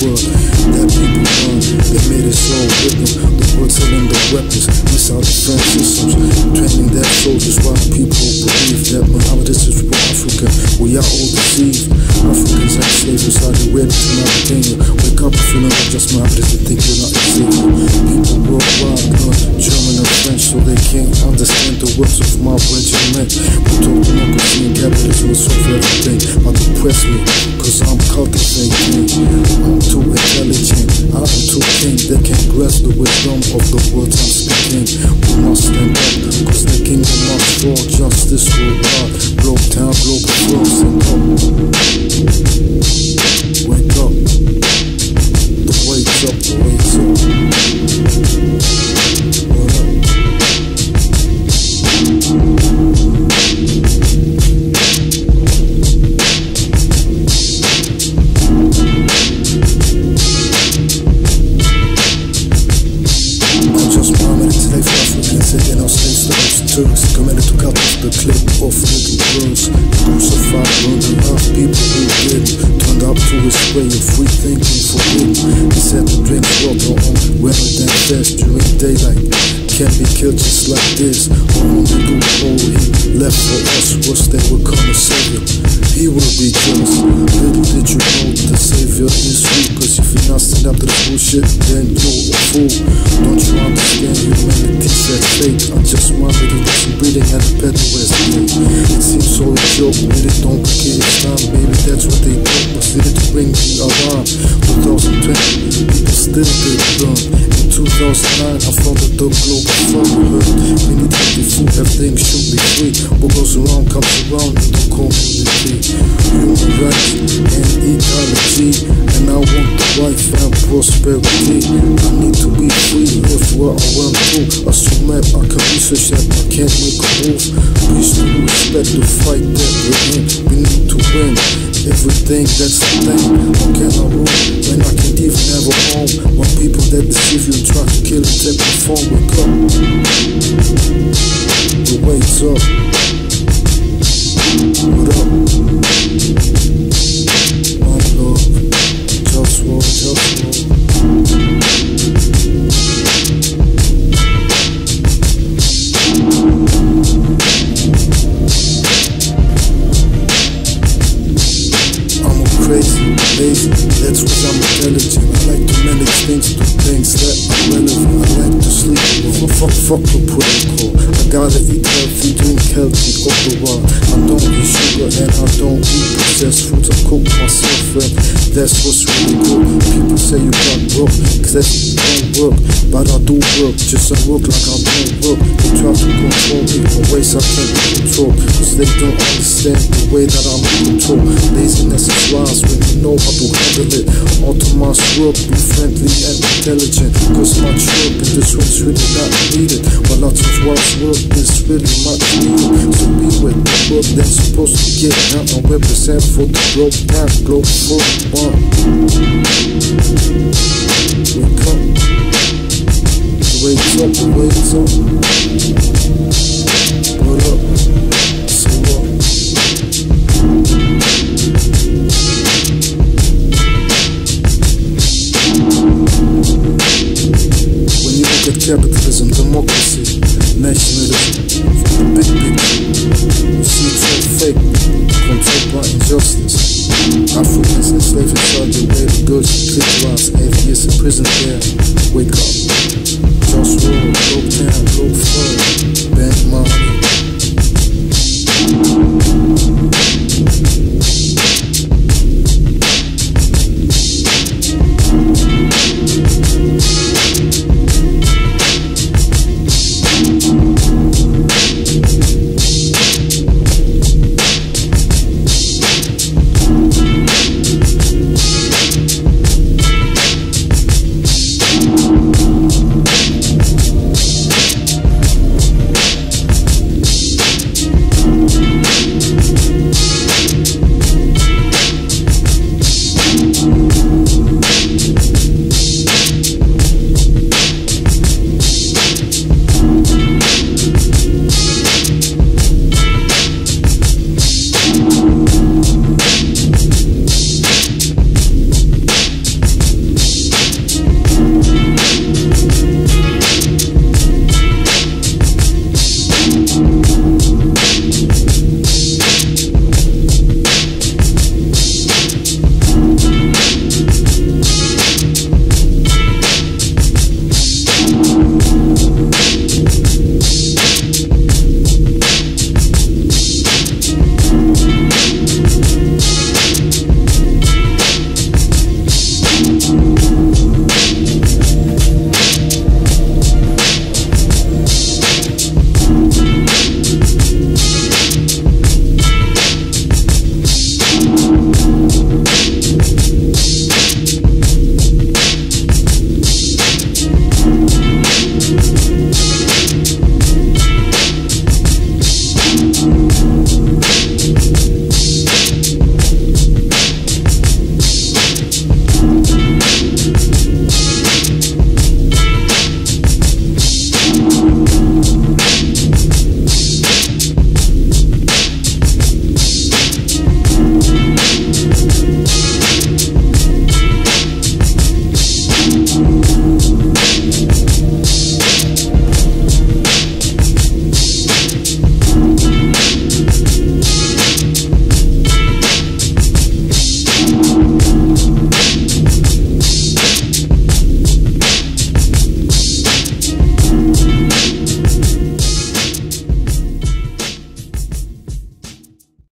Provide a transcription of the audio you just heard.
world. That people run, they made us all them. The world selling their weapons, missile defense systems, training their soldiers while people believe that Muhammad is for Africa. We are all deceived. Africans and slaves inside the red to Mauritania. Wake up if you know not just Muhammad is and think you're not Xavier. People worldwide learn German and French so they can't understand the words of my regiment. But depress me, cause I'm cultivating. I'm too intelligent, I am too king. They can't grasp the wisdom of the words I'm speaking. We must stand up, cause the kingdom must fall. Justice worldwide, globe town, global world, stand little girls Crucified, and love people who did Turned up to his way of free thinking for him He said to drink water on rather than fast during daylight Can't be killed just like this Only the all he left for us was that we're come a savior He will be just Little did you know the savior is you Cause if you're not stand up to the bullshit then you're a fool Don't you understand humanity's at stake? I just wanted to do some breathing at the pedal west 2020, people still get burned In 2009, I founded the global fatherhood We need healthy food, everything should be free What goes around comes around in the community Human rights and ecology And I want the life and prosperity. I need to be free, if what I want to I mad I can research that I can't make a move Please do respect the fight that we're in We need to win Everything that's the thing. How can I rule when I can't even have a home. When people that deceive you try to kill and take phone Wake up. The wake's up. What up? One love Just war, just war do things that are relevant. I like to sleep, fuck, fuck, fuck the protocol. I gotta eat healthy, healthy, all the. I don't eat sugar and I don't eat processed foods. I cook myself and that's what's really good. People say you got broke, cause that don't work. But I do work, just I work like I don't work. They try to control me in ways I can't control. Cause they don't understand the way that I'm in control. Laziness is wise when you know how to handle it. All to my work, be friendly and intelligent. Cause much work in this world's really not needed. While I of wise work is really much needed. So be with the work that's supposed to get out and represent for the globe time, globe for one. Wake up. Wake up, wake up. What up? Africans enslaved inside the way the girls click lies, atheists in prison there. Wake up.